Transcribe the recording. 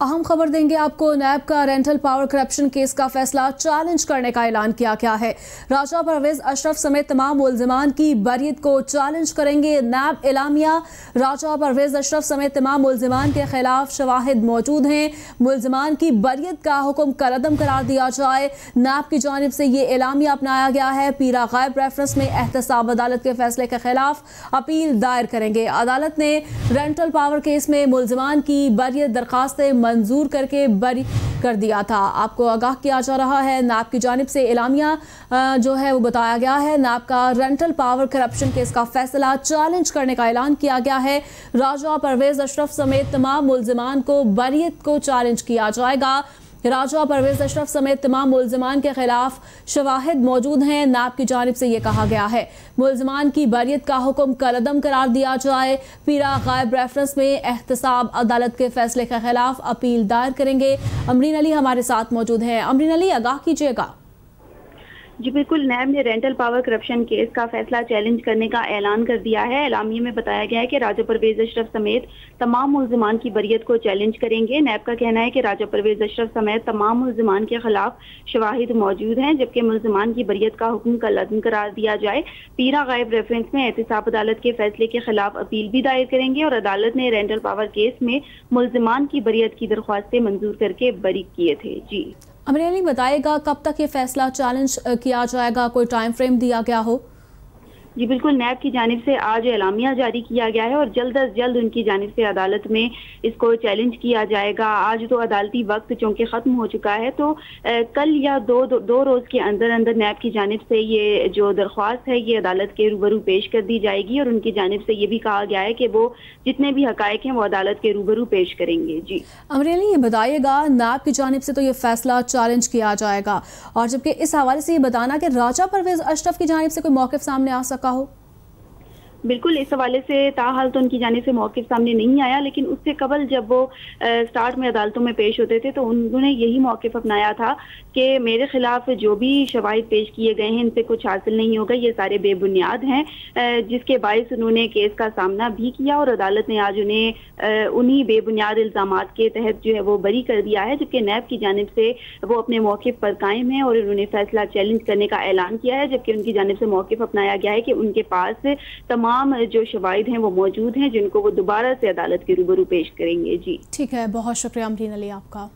अहम खबर देंगे आपको, नैब का रेंटल पावर करप्शन केस का फैसला चैलेंज करने का ऐलान किया गया है? राजा परवेज अशरफ समेत तमाम मुलजमान की बरीत को चैलेंज करेंगे नैब इलामिया राजा परवेज अशरफ समेत तमाम मुलजमान के खिलाफ शवाहिद मौजूद हैं। मुलजमान की बरीत का हुक्म करदम करार दिया जाए। नैब की जानब से ये इलामिया अपनाया गया है। पीरा गायब रेफरेंस में एहतसाब अदालत के फैसले के खिलाफ अपील दायर करेंगे। अदालत ने रेंटल पावर केस में मुलजमान की बरीत दरखास्तें मंजूर करके बरी कर दिया था। आपको आगाह किया जा रहा है, नैप की जानब से इलामिया जो है वो बताया गया है। नैप का रेंटल पावर करप्शन केस का फैसला चैलेंज करने का ऐलान किया गया है। राजा परवेज अशरफ समेत तमाम मुलजमान को बरीत को चैलेंज किया जाएगा। राजा परवेज अशरफ समेत तमाम मुलजमान के खिलाफ शवाहद मौजूद हैं। नाब की जानब से ये कहा गया है। मुलजमान की बरीत का हुक्म कलदम करार दिया जाए। पीरा गायब रेफरेंस में एहतसाब अदालत के फैसले के खिलाफ अपील दायर करेंगे। अमरीन अली हमारे साथ मौजूद हैं। अमरीन अली, आगाह कीजिएगा। जी बिल्कुल, नैब ने रेंटल पावर करप्शन केस का फैसला चैलेंज करने का ऐलान कर दिया है। एलामिया में बताया गया है कि राजा परवेज अशरफ समेत तमाम मुलजमान की बरीत को चैलेंज करेंगे। नैब का कहना है कि राजा परवेज अशरफ समेत तमाम मुलजमान के खिलाफ शवाहिद मौजूद हैं, जबकि मुलजमान की बरीत का हुक्म का लदम करार दिया जाए। पीरा गायब रेफरेंस में एहतसाब अदालत के फैसले के खिलाफ अपील भी दायर करेंगे और अदालत ने रेंटल पावर केस में मुलजमान की बरीत की दरख्वास्तें मंजूर करके बरी किए थे। जी। अमरेली बताएगा कब तक ये फैसला चैलेंज किया जाएगा? कोई टाइम फ्रेम दिया गया हो? जी बिल्कुल नैब की जानब से आज एलामिया जारी किया गया है और जल्द अज जल्द उनकी जानब से अदालत में इसको चैलेंज किया जाएगा। आज तो अदालती वक्त चूँकि ख़त्म हो चुका है तो कल या दो दो, दो रोज़ के अंदर अंदर नैब की जानब से ये जो दरख्वास्त है ये अदालत के रूबरू पेश कर दी जाएगी और उनकी जानब से ये भी कहा गया है कि वो जितने भी हकायक हैं वो अदालत के रूबरू पेश करेंगे। जी। अमरेली ये बताइएगा नैब की जानब से तो ये फैसला चैलेंज किया जाएगा। और जबकि इस हवाले से ये बताना कि राजा परवेज अशरफ की जानब से कोई मौके सामने आ सका हो बिल्कुल, इस हवाले से ताहाल तो उनकी जाने से मौके सामने नहीं आया, लेकिन उससे कबल जब वो स्टार्ट में अदालतों में पेश होते थे तो उन्होंने यही मौके अपनाया था कि मेरे खिलाफ जो भी शवाहिद पेश किए गए हैं, इनसे कुछ हासिल नहीं होगा, ये सारे बेबुनियाद हैं। जिसके बायस उन्होंने केस का सामना भी किया और अदालत ने आज उन्हें उन्हीं बेबुनियाद इल्ज़ाम के तहत जो है वो बरी कर दिया है, जबकि नैब की जानब से वो अपने मौके पर कायम है और उन्होंने फैसला चैलेंज करने का ऐलान किया है, जबकि उनकी जानब से मौके अपनाया गया है कि उनके पास तमाम तमाम जो शवाद हैं वो मौजूद हैं, जिनको वो दोबारा से अदालत के रूबरू पेश करेंगे। जी। ठीक है, बहुत शुक्रिया अमरीन अली आपका।